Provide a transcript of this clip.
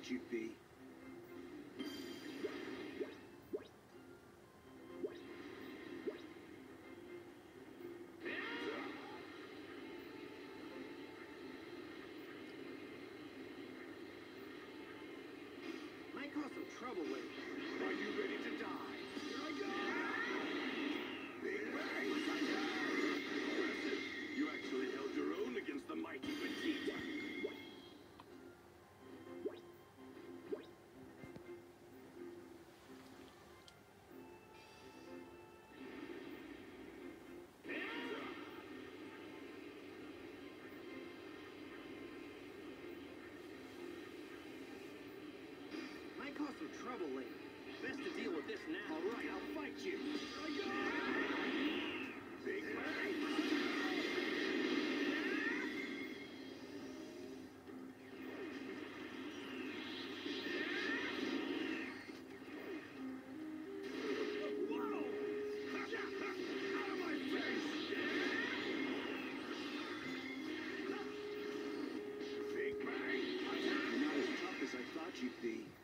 thought you'd be. Might cause some trouble. Trouble later. Best to deal with this now. All right, I'll fight you. Big thought you'd be.